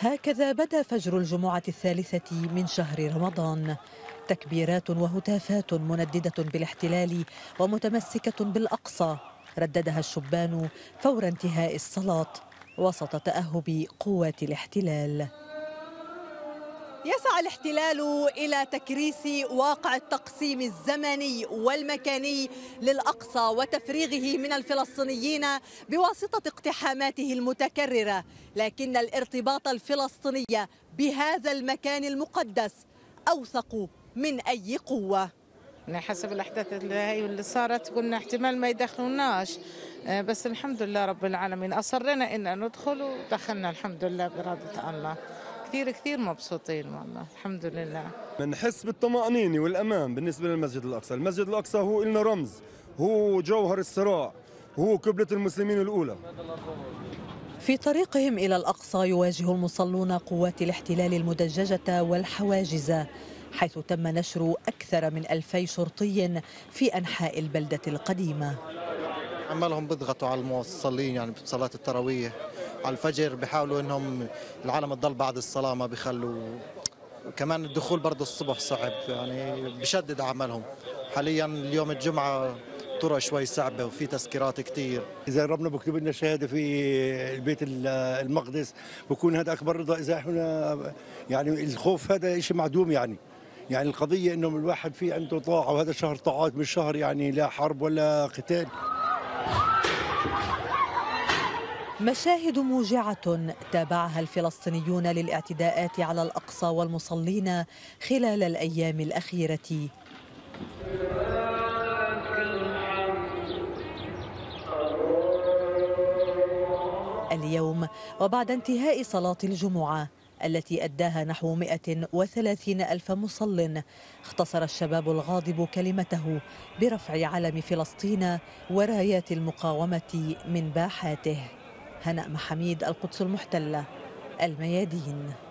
هكذا بدا فجر الجمعة الثالثة من شهر رمضان. تكبيرات وهتافات منددة بالاحتلال ومتمسكة بالأقصى. رددها الشبان فور انتهاء الصلاة وسط تأهب قوات الاحتلال. يسعى الاحتلال إلى تكريس واقع التقسيم الزمني والمكاني للأقصى وتفريغه من الفلسطينيين بواسطة اقتحاماته المتكررة لكن الارتباط الفلسطيني بهذا المكان المقدس أوثق من أي قوة. حسب الأحداث اللي اللي صارت قلنا احتمال ما يدخلوناش. آه، بس الحمد لله رب العالمين أصرنا إن ندخل ودخلنا الحمد لله بإرادة الله. كثير كثير مبسوطين والله الحمد لله. بنحس بالطمأنينة والأمان بالنسبة للمسجد الأقصى. المسجد الأقصى هو إلنا رمز هو جوهر الصراع هو قبلة المسلمين الأولى. في طريقهم إلى الأقصى يواجه المصلون قوات الاحتلال المدججة والحواجز حيث تم نشر أكثر من ألفي شرطي في أنحاء البلدة القديمة. عمالهم بيضغطوا على الموصلين يعني بصلاة التراويح. على الفجر بيحاولوا إنهم العالم تضل بعد الصلاة ما بيخلوا كمان الدخول برضه الصبح صعب يعني بشدد عملهم. حاليا اليوم الجمعة طرق شوي صعبة وفي تذكيرات كتير. إذا ربنا بكتب لنا شهادة في البيت المقدس بكون هذا أكبر رضا. إذا إحنا يعني الخوف هذا شيء معدوم يعني. يعني القضية إنه الواحد في عنده طاعة وهذا شهر طاعات مش شهر يعني لا حرب ولا قتال. مشاهد موجعة تابعها الفلسطينيون للاعتداءات على الأقصى والمصلين خلال الأيام الأخيرة. اليوم وبعد انتهاء صلاة الجمعة التي أداها نحو 130 ألف مصل اختصر الشباب الغاضب كلمته برفع علم فلسطين ورايات المقاومة من باحاته. هناء محميد القدس المحتلة الميادين.